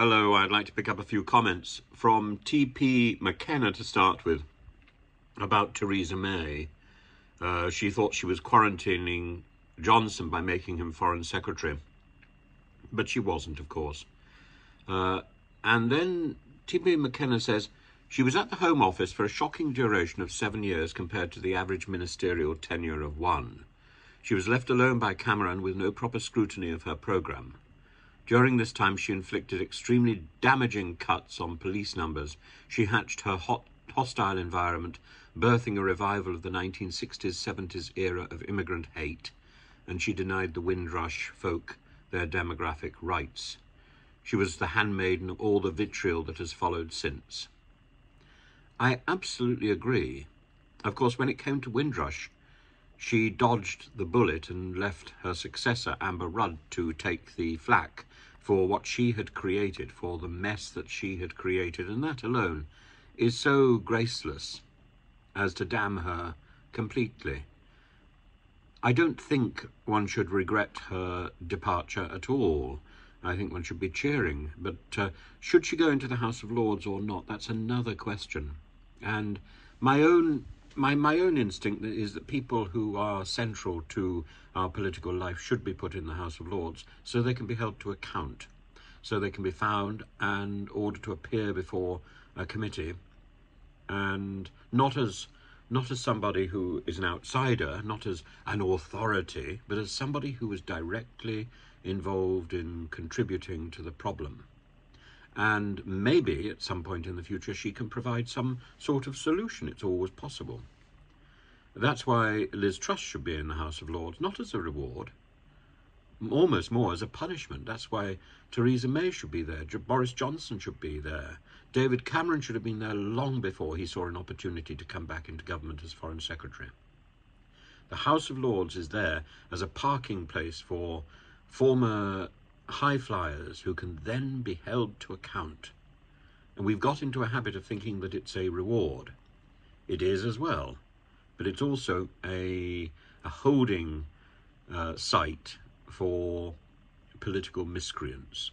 Hello, I'd like to pick up a few comments from T.P. McKenna to start with about Theresa May. Uh, she thought she was quarantining Johnson by making him Foreign Secretary, but she wasn't, of course. Uh, and then T.P. McKenna says she was at the Home Office for a shocking duration of seven years compared to the average ministerial tenure of one. She was left alone by Cameron with no proper scrutiny of her programme. During this time, she inflicted extremely damaging cuts on police numbers. She hatched her hot, hostile environment, birthing a revival of the 1960s 70s era of immigrant hate, and she denied the Windrush folk their demographic rights. She was the handmaiden of all the vitriol that has followed since. I absolutely agree. Of course, when it came to Windrush, she dodged the bullet and left her successor, Amber Rudd, to take the flak for what she had created, for the mess that she had created, and that alone is so graceless as to damn her completely. I don't think one should regret her departure at all. I think one should be cheering. But uh, should she go into the House of Lords or not? That's another question. And my own my, my own instinct is that people who are central to our political life should be put in the House of Lords so they can be held to account, so they can be found and ordered to appear before a committee, and not as not as somebody who is an outsider, not as an authority, but as somebody who was directly involved in contributing to the problem. And maybe at some point in the future she can provide some sort of solution. It's always possible. That's why Liz Truss should be in the House of Lords, not as a reward, almost more as a punishment. That's why Theresa May should be there, Boris Johnson should be there, David Cameron should have been there long before he saw an opportunity to come back into government as Foreign Secretary. The House of Lords is there as a parking place for former high flyers who can then be held to account. And we've got into a habit of thinking that it's a reward. It is as well, but it's also a, a holding uh, site for political miscreants.